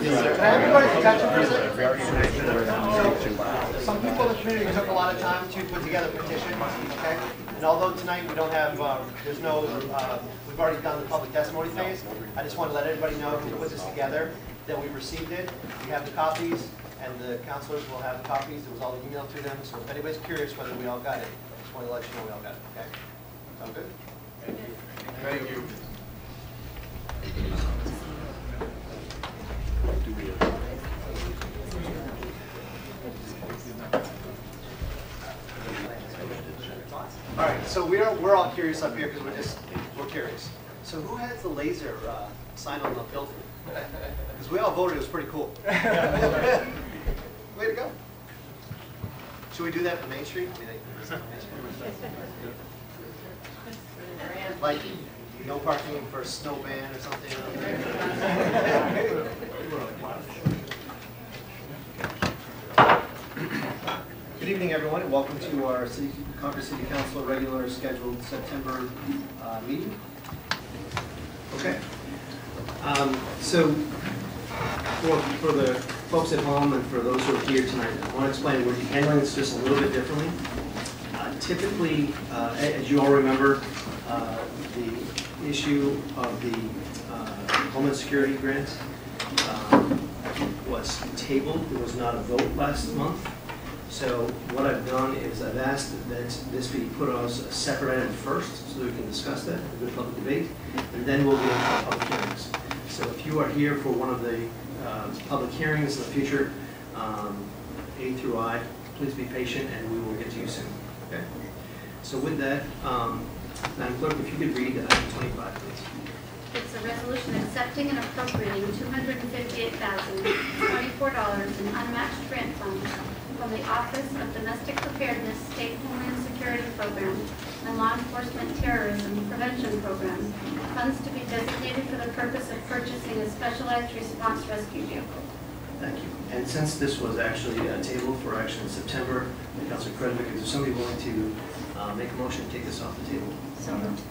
Can I have everybody's attention for a second? So, some people in the community took a lot of time to put together petitions, okay? And although tonight we don't have, uh, there's no, uh, we've already done the public testimony phase, I just want to let everybody know who put this together, that we received it, we have the copies, and the counselors will have the copies, it was all emailed to them, so if anybody's curious whether we all got it, I just want to let you know we all got it, okay? Sound good? Thank you. All right, so we're, we're all curious up here because we're just, we're curious. So who has the laser uh, sign on the building? Because we all voted, it was pretty cool. Way to go. Should we do that for Main Street? Like, no parking for a snow ban or something? evening, everyone, and welcome to our City, Concord City Council regular scheduled September uh, meeting. Okay. Um, So, for, for the folks at home and for those who are here tonight, I want to explain, we're handling this just a little bit differently. Uh, Typically, uh, as you all remember, uh, the issue of the uh, Homeland Security grant um, was tabled, there was not a vote last month. So what I've done is I've asked that this be put on as a separate item first, so we can discuss that, in a good public debate, and then we'll get into public hearings. So if you are here for one of the uh, public hearings in the future, um, A through I, please be patient, and we will get to you soon, okay? So with that, um, Madam Clerk, if you could read item 25, please. It's a resolution accepting and appropriating $258,024 in unmatched grant funds from the Office of Domestic Preparedness State Homeland Security Program and Law Enforcement Terrorism Prevention Program, funds to be designated for the purpose of purchasing a specialized response rescue vehicle. Thank you. And since this was actually uh, tabled for action in September, Councilor Crederick, is there somebody willing to uh, make a motion to take this off the table? So moved.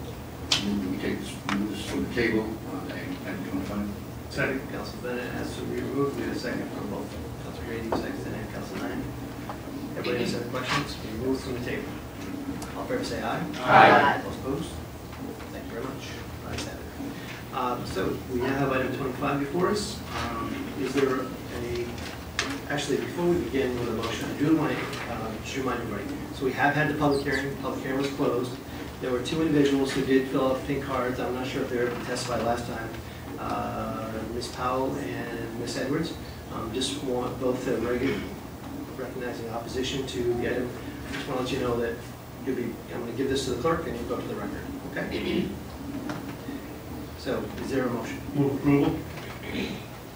Move that we take this, move this from the table, uh, and, and twenty-five. Second. Council Bennett has to be removed. We have a second from both Council Grady, second, and Council Lang. Everybody has any questions? Removed from the table. All fair say aye. Aye. Those opposed? Thank you very much. Ayes have it. Um, So we now have item 25 before us. Um, Is there any, actually, before we begin with a motion, I do want to uh, just remind everybody, so we have had the public hearing, public hearing was closed. There were two individuals who did fill out pink cards, I'm not sure if they were able to testify last time, Uh, Ms. Powell and Ms. Edwards. Um, Just want both to regu- recognizing opposition to the item. I just want to let you know that you'll be, I'm going to give this to the clerk and you'll go to the record, okay? So, is there a motion? Move approval?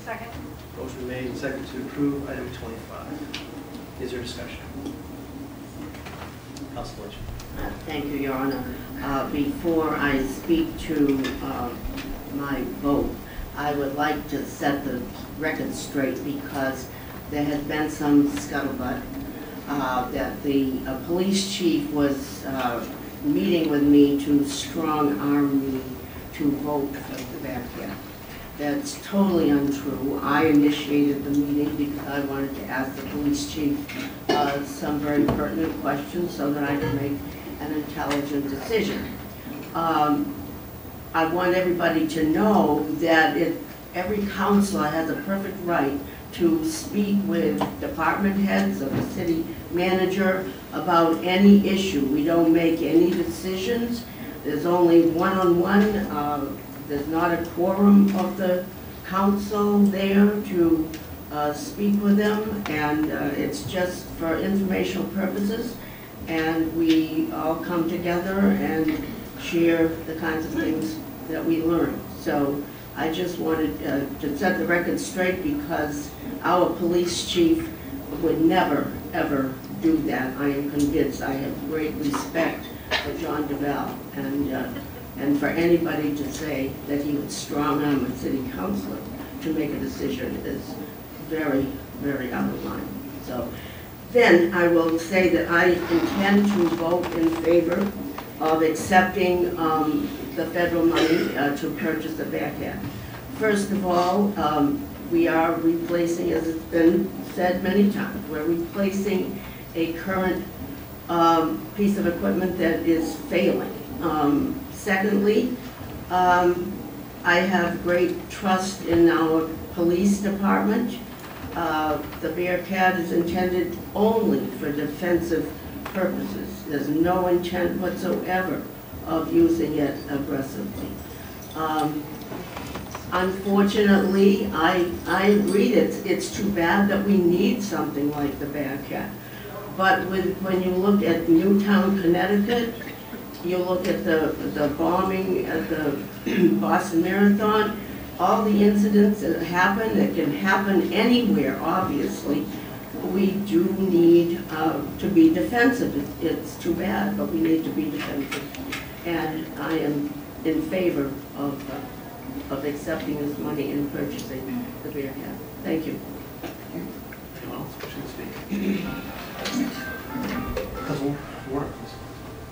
Second. Motion made and second to approve item 25. Is there discussion? Council Lynch. Uh, Thank you, Your Honor. Uh, Before I speak to uh, my vote, I would like to set the record straight because there has been some scuttlebutt uh, that the uh, police chief was uh, meeting with me to strong arm me to vote for the backyard. That's totally untrue. I initiated the meeting because I wanted to ask the police chief uh, some very pertinent questions so that I could make an intelligent decision. Um, I want everybody to know that if every counselor has a perfect right to speak with department heads or the city manager about any issue. We don't make any decisions. There's only one-on-one, uh, there's not a quorum of the council there to uh, speak with them, and uh, it's just for informational purposes. And we all come together and share the kinds of things that we learn. So I just wanted uh, to set the record straight because our police chief would never, ever do that. I am convinced. I have great respect for John Duval. And, uh, and for anybody to say that he would strong arm a city councilor to make a decision is very, very out of line. So then I will say that I intend to vote in favor of accepting um, the federal money uh, to purchase the Bearcat. First of all, um, we are replacing, as it's been said many times, we're replacing a current um, piece of equipment that is failing. Um, Secondly, um, I have great trust in our police department. Uh, The Bearcat is intended only for defensive purposes. There's no intent whatsoever of using it aggressively. Um, Unfortunately, I, I agree, it's, it's too bad that we need something like the Bearcat. But with, when you look at Newtown, Connecticut, you look at the, the bombing at the Boston Marathon, all the incidents that happen, that can happen anywhere, obviously, we do need uh, to be defensive. It's too bad, but we need to be defensive. And I am in favor of, uh, of accepting this money and purchasing the Bearcat. Thank you. Anyone else wishing to speak?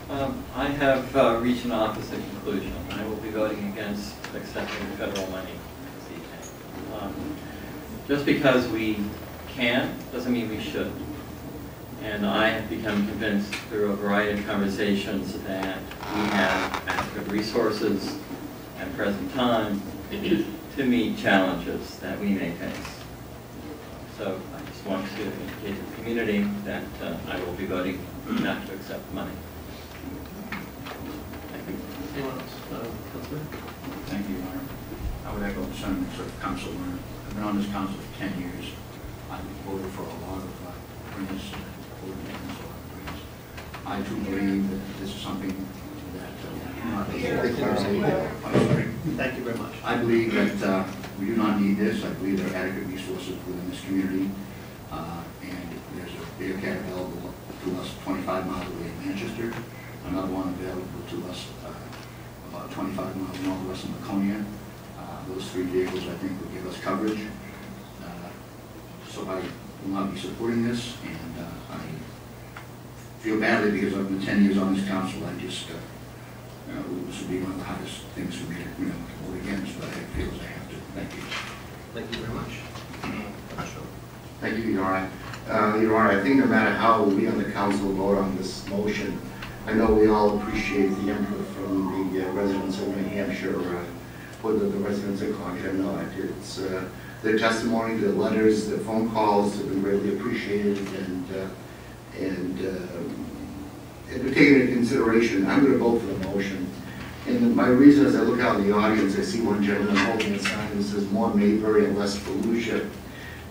Um, I have uh, reached an opposite conclusion. I will be voting against accepting federal money this evening. Um, Just because we can, doesn't mean we should. And I have become convinced through a variety of conversations that we have adequate resources at present time to meet challenges that we may face. So I just want to indicate to the community that uh, I will be voting not to accept money. Thank you. Anyone else? Uh, Thank you, Mayor. I would echo the sentiments of Council Werner. I've been on this council for 10 years. I've voted for a lot of uh, grants, voted against a lot of grants. I do believe that this is something that, uh, not Thank you very much. I believe that uh, we do not need this. I believe there are adequate resources within this community. Uh, And there's a Bearcat available to us 25 miles away in Manchester, another one available to us uh, about 25 miles northwest of Laconia. Uh, Those three vehicles, I think, will give us coverage. Uh, So I will not be supporting this, and uh, I feel badly because I've been 10 years on this council. I just, uh, you know, this would be one of the hardest things for me to, you know, vote against, but I feel as I have to. Thank you. Thank you very much. Thank you, Your Honor. Uh, Your Honor, I think no matter how we on the council vote on this motion, I know we all appreciate the input from the uh, residents of New Hampshire, uh, whether the residents of Concord or not. It's, uh, their testimony, their letters, their phone calls have been greatly appreciated and, uh, and uh, they're into consideration. I'm going to vote for the motion. And my reason is I look out in the audience, I see one gentleman holding a sign that says more Mayberry and less Fallujah.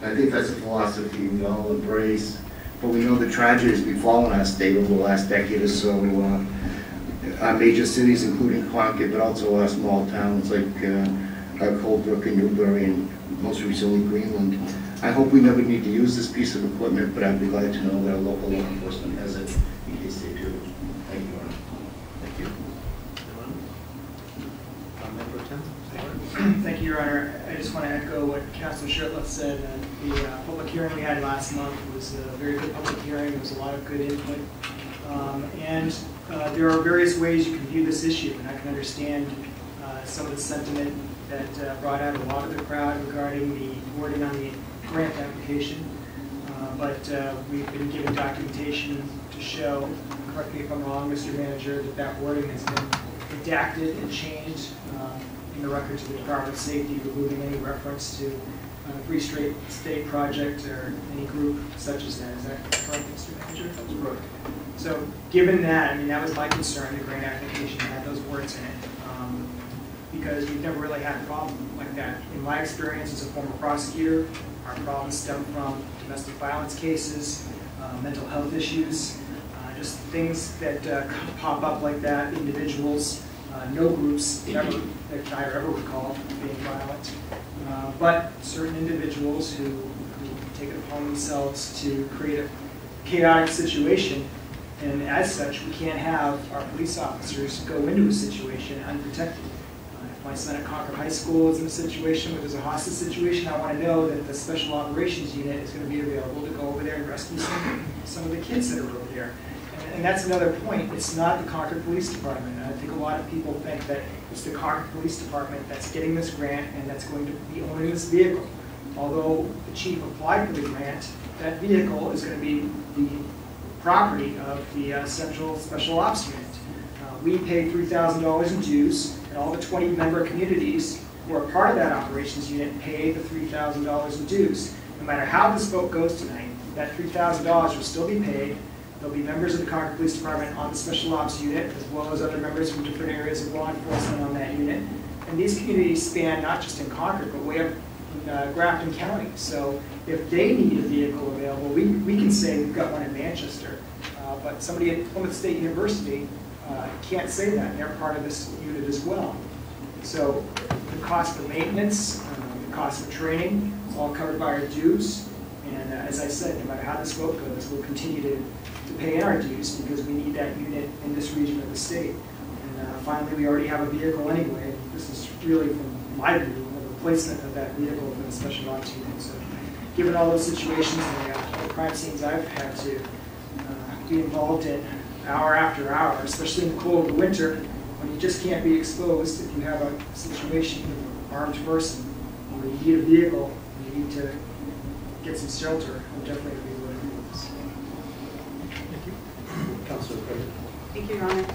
I think that's a philosophy we all embrace, but we know the tragedies befallen our state over the last decade or so. uh, Our major cities, including Concord, but also our small towns like uh, Colebrook and Newbury and most recently Greenland. I hope we never need to use this piece of equipment, but I'd be glad to know that our local law enforcement has it in case they do. Thank you, Your Honor. Thank you. Anyone? Member Tim? Thank you, Your Honor. I just want to echo what Councilor Shurtleff said. Uh, The uh, public hearing we had last month was a very good public hearing. There was a lot of good input. Um, And uh, there are various ways you can view this issue, and I can understand uh, some of the sentiment that uh, brought out a lot of the crowd regarding the wording on the grant application. Uh, But uh, we've been given documentation to show, correct me if I'm wrong, Mr. Manager, that that wording has been redacted and changed um, in the records of the Department of Safety, removing any reference to uh, Free State State Project or any group such as that. Is that correct, Mr. Manager? That's correct. So, given that, I mean, that was my concern, the grant application had those words in it. um, Because we've never really had a problem like that. In my experience as a former prosecutor, our problems stem from domestic violence cases, uh, mental health issues, uh, just things that uh, pop up like that, individuals, uh, no groups ever, that I ever recall being violent. Uh, But certain individuals who who take it upon themselves to create a chaotic situation, and as such, we can't have our police officers go into a situation unprotected. My son at Concord High School is in a situation where there's a hostage situation, I want to know that the Special Operations Unit is going to be available to go over there and rescue some, some of the kids that are over there. And And that's another point, it's not the Concord Police Department. And I think a lot of people think that it's the Concord Police Department that's getting this grant and that's going to be owning this vehicle. Although the chief applied for the grant, that vehicle is going to be the property of the uh, Central Special Ops Unit. Uh, We pay $3,000 in dues, and all the 20 member communities who are part of that operations unit pay the $3,000 in dues. No matter how this vote goes tonight, that $3,000 will still be paid. There'll be members of the Concord Police Department on the Special Ops Unit, as well as other members from different areas of law enforcement on that unit. And these communities span not just in Concord, but way up in uh, Grafton County. So if they need a vehicle available, we, we can say we've got one in Manchester. Uh, But somebody at Plymouth State University uh, can't say that, they're part of this unit as well. So the cost of maintenance, um, the cost of training, is all covered by our dues. And uh, as I said, no matter how this vote goes, we'll continue to, to pay in our dues because we need that unit in this region of the state. And uh, finally, we already have a vehicle anyway. This is really, from my view, a replacement of that vehicle for the special ops unit. So given all those situations and the uh, crime scenes I've had to uh, be involved in hour after hour, especially in the cold of the winter, when you just can't be exposed if you have a situation with an armed person, or you need a vehicle, you need to get some shelter, I'm definitely gonna be able to do this. Councilor Craig. Thank you, Your Honor.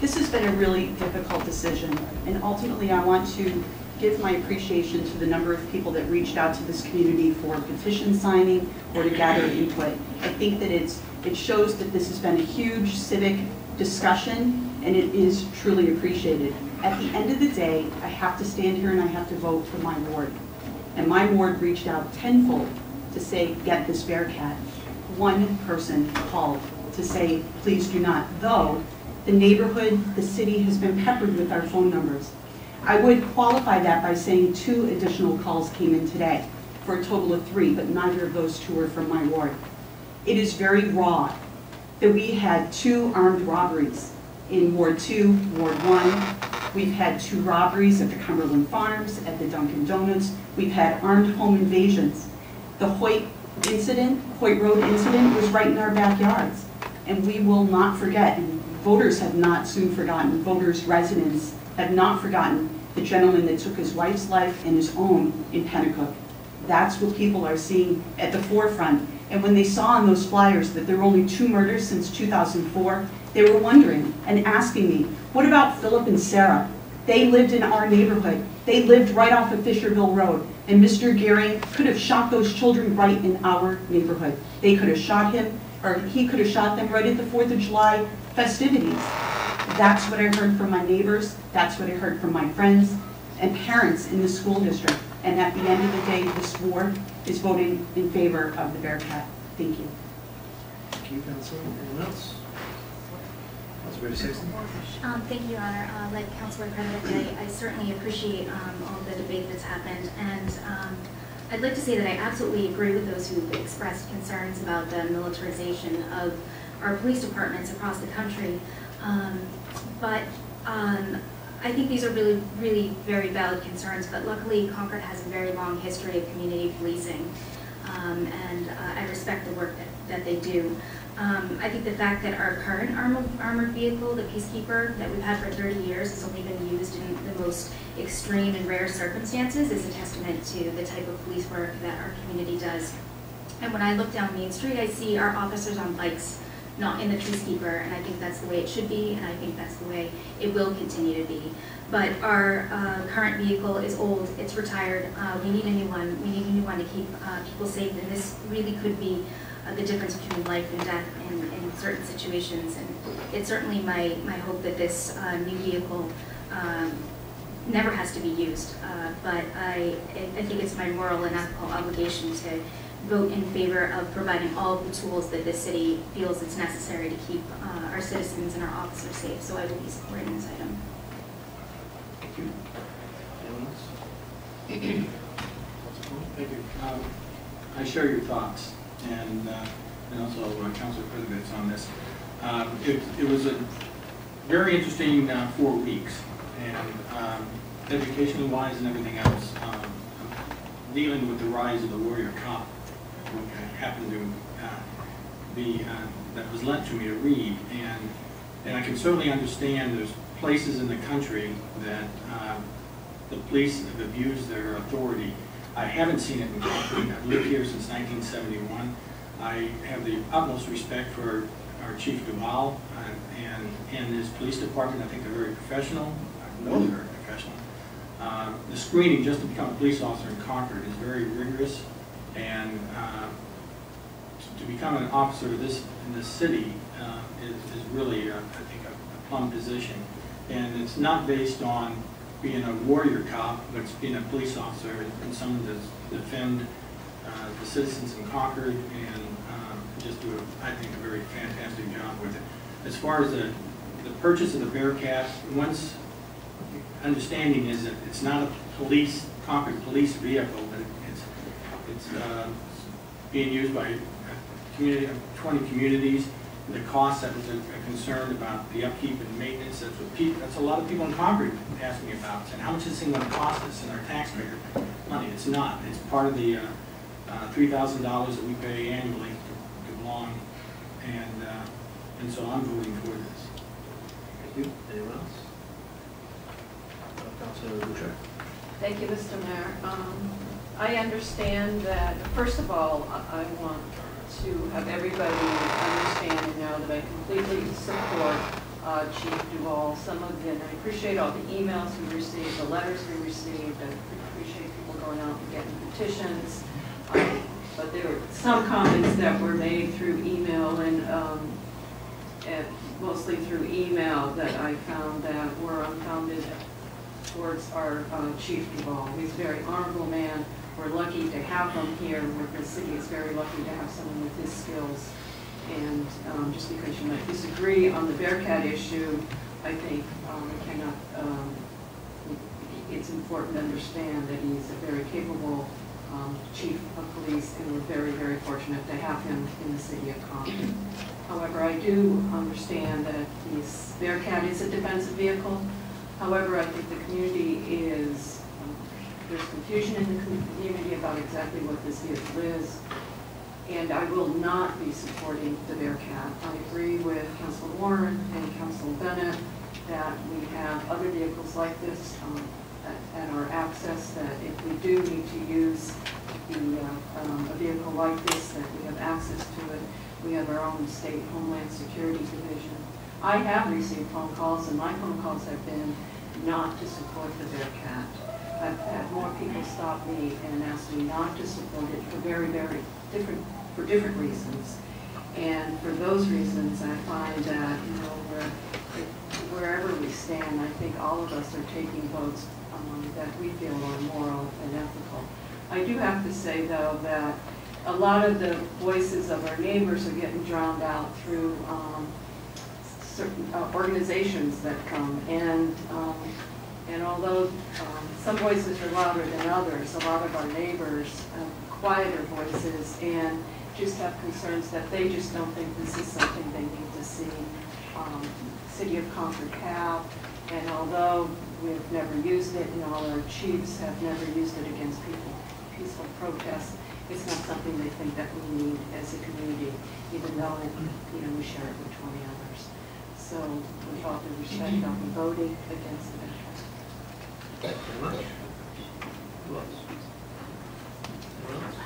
This has been a really difficult decision, and ultimately, I want to give my appreciation to the number of people that reached out to this community for petition signing or to gather input. I think that it's, it shows that this has been a huge civic discussion, and it is truly appreciated. At the end of the day, I have to stand here and I have to vote for my ward. And my ward reached out tenfold to say, get this Bearcat. One person called to say, please do not, though the neighborhood, the city has been peppered with our phone numbers. I would qualify that by saying two additional calls came in today, for a total of three, but neither of those two were from my ward. It is very raw that we had two armed robberies in Ward Two, Ward One. We've had two robberies at the Cumberland Farms, at the Dunkin' Donuts. We've had armed home invasions. The Hoyt incident, Hoyt Road incident was right in our backyards. And we will not forget, and voters have not soon forgotten, voters, residents have not forgotten the gentleman that took his wife's life and his own in Penacook. That's what people are seeing at the forefront. And when they saw on those flyers that there were only two murders since 2004, they were wondering and asking me, what about Philip and Sarah? They lived in our neighborhood. They lived right off of Fisherville Road. And Mr. Gearing could have shot those children right in our neighborhood. They could have shot him, or he could have shot them right at the Fourth of July festivities. That's what I heard from my neighbors, that's what I heard from my friends and parents in the school district. And at the end of the day, this ward is voting in favor of the Bearcat. Thank you. Thank you, Councilor. Anyone else? Councilor Sexton? Um, Thank you, Your Honor. Uh, Like Councilor Credit, I I certainly appreciate um, all the debate that's happened. And um, I'd like to say that I absolutely agree with those who've expressed concerns about the militarization of our police departments across the country. Um, But um, I think these are really, really very valid concerns. But luckily, Concord has a very long history of community policing. Um, And uh, I respect the work that that they do. Um, I think the fact that our current armored, armored vehicle, the Peacekeeper, that we've had for 30 years, has only been used in the most extreme and rare circumstances is a testament to the type of police work that our community does. And when I look down Main Street, I see our officers on bikes, not in the Peacekeeper, and I think that's the way it should be, and I think that's the way it will continue to be. But our uh, current vehicle is old, it's retired, uh, we need a new one, we need a new one to keep uh, people safe, and this really could be uh, the difference between life and death in, in certain situations. And it's certainly my, my hope that this uh, new vehicle um, never has to be used. Uh, But I, I think it's my moral and ethical obligation to vote in favor of providing all of the tools that this city feels it's necessary to keep uh, our citizens and our officers safe. So I will be supporting this item. Thank you. Anyone else? Thank you. Um, I share your thoughts, and, uh, and also uh, Councilor President's on this. Um, It, it was a very interesting uh, four weeks, and um, educational-wise and everything else, um, dealing with the rise of the warrior cop, which I happen to uh, the, uh, that was lent to me to read, and, and I can certainly understand there's places in the country that uh, the police have abused their authority. I haven't seen it in Concord. I've lived here since 1971. I have the utmost respect for our Chief Duval uh, and, and his police department. I think they're very professional. I know they're very professional. Uh, The screening just to become a police officer in Concord is very rigorous, and uh, to become an officer of this, in this city uh, is is really, uh, I think, a a plum position. And it's not based on being a warrior cop, but it's being a police officer and someone to defend uh, the citizens in Concord and um, just do, a- I think, a very fantastic job with it. As far as the, the purchase of the Bearcat, once, understanding is that it's not a police, Concord police vehicle, but it's, it's uh, being used by community, 20 communities. The cost, that was a a concern about the upkeep and maintenance, that's what people, that's a lot of people in Concord ask me about. And how much is this thing gonna cost us in our taxpayer money? It's not, it's part of the uh, uh, $3,000 that we pay annually to to belong. And, uh, and so I'm voting for this. Thank you. Anyone else? Uh, Councilor Boucher. Thank you, Mr. Mayor. Um, I understand that, first of all, I want to have everybody understand and know that I completely support uh, Chief Duval. Some of and I appreciate all the emails we received, the letters we received, I appreciate people going out and getting petitions. Um, But there were some comments that were made through email and um, and mostly through email that I found that were unfounded towards our uh, Chief Duval. He's a very honorable man. We're lucky to have him here. The city is very lucky to have someone with his skills. And um, just because you might disagree on the Bearcat issue, I think um, we cannot, um, it's important to understand that he's a very capable um, chief of police, and we're very, very fortunate to have him in the city of Compton. However, I do understand that this Bearcat is a defensive vehicle. However, I think the community is, there's confusion in the community about exactly what this vehicle is. And I will not be supporting the Bearcat. I agree with Council Warren and Council Bennett that we have other vehicles like this um, at- our access, that if we do need to use the, uh, um, a vehicle like this, that we have access to it. We have our own state homeland security division. I have received phone calls, and my phone calls have been not to support the Bearcat. People stop me and ask me not to support it for very, very different, for different reasons. And for those reasons, I find that, you know, where, wherever we stand, I think all of us are taking votes um, that we feel are moral and ethical. I do have to say, though, that a lot of the voices of our neighbors are getting drowned out through um, certain uh, organizations that come. And, um, and although um, some voices are louder than others, a lot of our neighbors have quieter voices and just have concerns that they just don't think this is something they need to see um, City of Concord have. And although we've never used it and all our chiefs have never used it against people, peaceful protests, it's not something they think that we need as a community, even though, you know, we share it with 20 others. So with all due respect, I'll be voting against the measure. Thank you very much. Who else? Anyone else?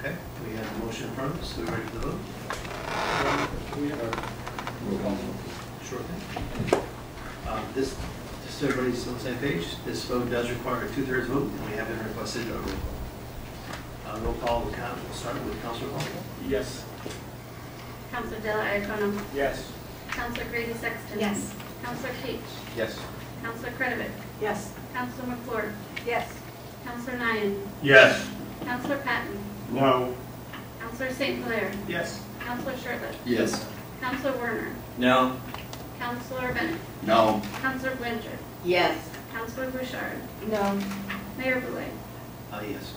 Okay, we have a motion in front of us, we ready for the vote? We have our Sure thing. Um, This, just so everybody's on the same page, this vote does require a two-thirds vote, and we have been requested a roll call. Uh, Roll call, will count, we'll start with Councilor Hall. Yes. Counselor DelloIacono. Yes. Counselor Grady Sexton. Yes. Counselor Keach. Yes. Counselor Kretovic. Yes. Counselor McClure. Yes. Counselor Nyhan. Yes. Counselor Patten. No. Counselor St. Hilaire. Yes. Counselor Shurtleff. Yes. Counselor Werner. No. Counselor Bennett. No. Counselor Blanchard. Yes. Counselor Bouchard. No. Mayor Bouley. Uh, yes.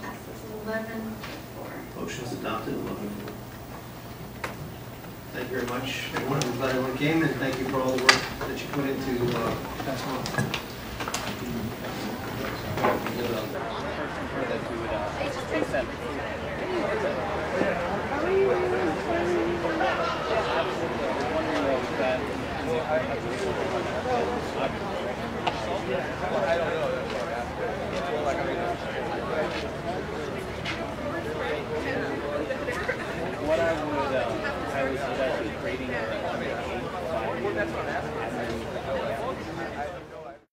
Passes 11 to 4. Adopted 11 4 very much, everyone. Glad everyone came, and thank you for all the work that you put into uh, month.